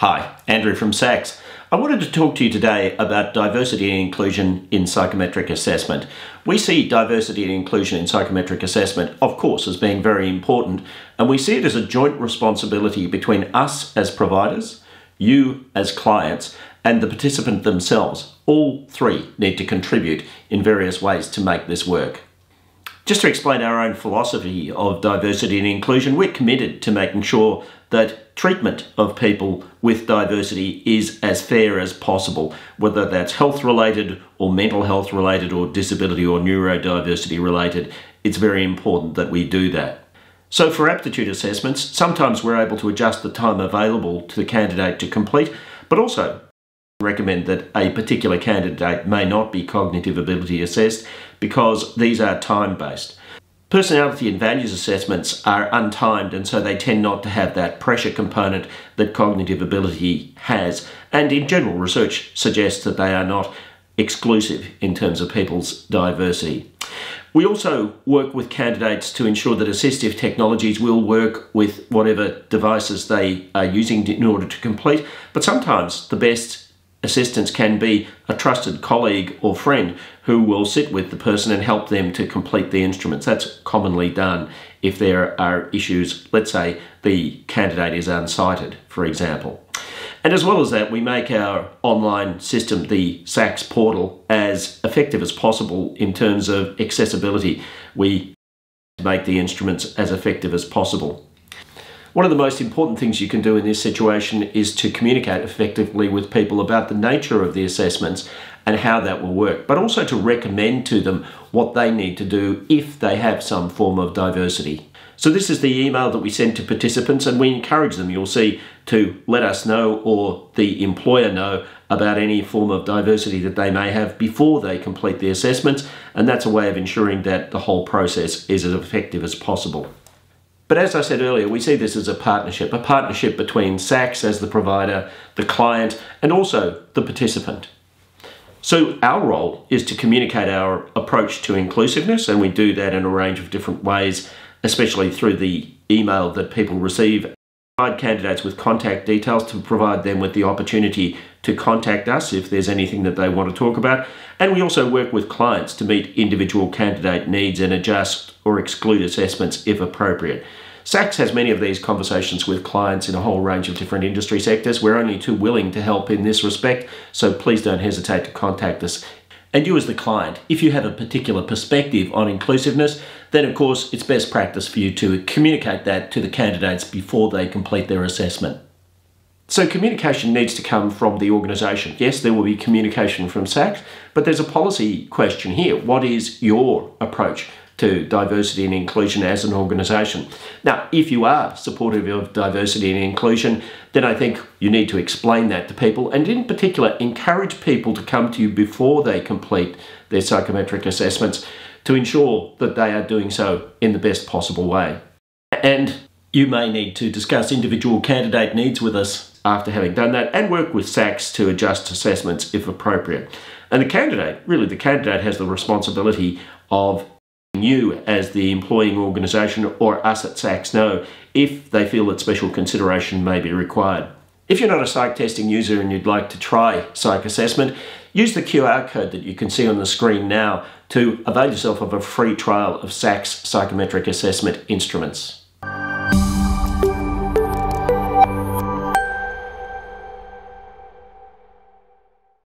Hi, Andrew from SACS. I wanted to talk to you today about diversity and inclusion in psychometric assessment. We see diversity and inclusion in psychometric assessment, of course, as being very important, and we see it as a joint responsibility between us as providers, you as clients, and the participant themselves. All three need to contribute in various ways to make this work. Just to explain our own philosophy of diversity and inclusion, we're committed to making sure that treatment of people with diversity is as fair as possible, whether that's health related or mental health related or disability or neurodiversity related. It's very important that we do that. So for aptitude assessments, sometimes we're able to adjust the time available to the candidate to complete, but also recommend that a particular candidate may not be cognitive ability assessed because these are time based. Personality and values assessments are untimed and so they tend not to have that pressure component that cognitive ability has. And in general, research suggests that they are not exclusive in terms of people's diversity. We also work with candidates to ensure that assistive technologies will work with whatever devices they are using in order to complete, but sometimes the best assistance can be a trusted colleague or friend who will sit with the person and help them to complete the instruments. That's commonly done if there are issues, let's say the candidate is unsighted, for example. And as well as that, we make our online system, the SACS portal, as effective as possible in terms of accessibility. We make the instruments as effective as possible. One of the most important things you can do in this situation is to communicate effectively with people about the nature of the assessments and how that will work, but also to recommend to them what they need to do if they have some form of diversity. So this is the email that we send to participants and we encourage them, you'll see, to let us know or the employer know about any form of diversity that they may have before they complete the assessments and that's a way of ensuring that the whole process is as effective as possible. But as I said earlier, we see this as a partnership, a partnership between SACS as the provider, the client, and also the participant. So our role is to communicate our approach to inclusiveness, and we do that in a range of different ways, especially through the email that people receive provide candidates with contact details to provide them with the opportunity to contact us if there's anything that they want to talk about. And we also work with clients to meet individual candidate needs and adjust or exclude assessments if appropriate. SACS has many of these conversations with clients in a whole range of different industry sectors. We're only too willing to help in this respect, so please don't hesitate to contact us and you as the client, if you have a particular perspective on inclusiveness, then of course it's best practice for you to communicate that to the candidates before they complete their assessment. So communication needs to come from the organisation. Yes, there will be communication from SACS, but there's a policy question here. What is your approach to diversity and inclusion as an organisation. Now, if you are supportive of diversity and inclusion, then I think you need to explain that to people and, in particular, encourage people to come to you before they complete their psychometric assessments to ensure that they are doing so in the best possible way. And you may need to discuss individual candidate needs with us after having done that and work with SACS to adjust assessments if appropriate. And the candidate, really, the candidate has the responsibility of you as the employing organisation or us at SACS know if they feel that special consideration may be required. If you're not a psych testing user and you'd like to try psych assessment, use the QR code that you can see on the screen now to avail yourself of a free trial of SACS psychometric assessment instruments.